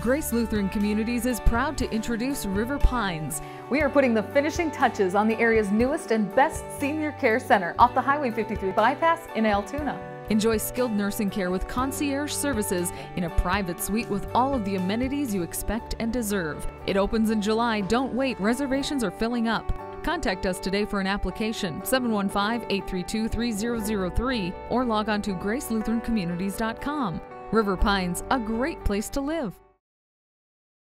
Grace Lutheran Communities is proud to introduce River Pines. We are putting the finishing touches on the area's newest and best senior care center off the Highway 53 bypass in Altoona. Enjoy skilled nursing care with concierge services in a private suite with all of the amenities you expect and deserve. It opens in July. Don't wait, reservations are filling up. Contact us today for an application 715 832 3003 or log on to gracelutherancommunities.com. River Pines, a great place to live.